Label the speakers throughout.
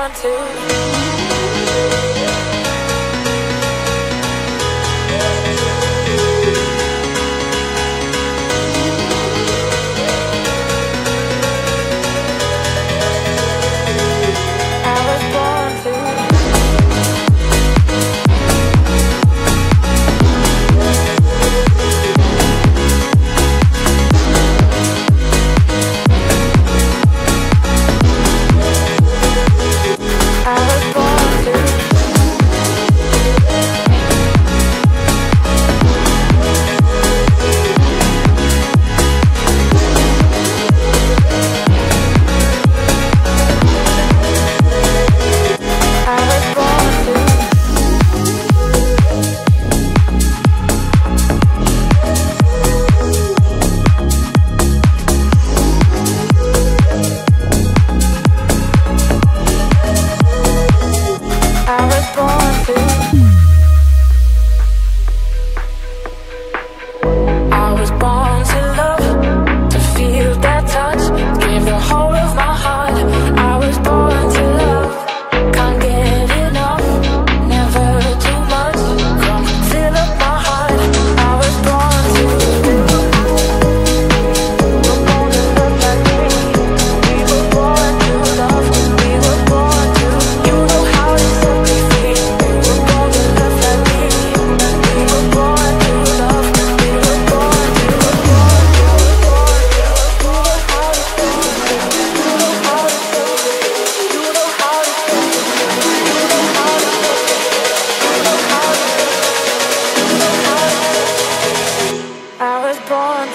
Speaker 1: want to.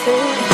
Speaker 1: Wanted.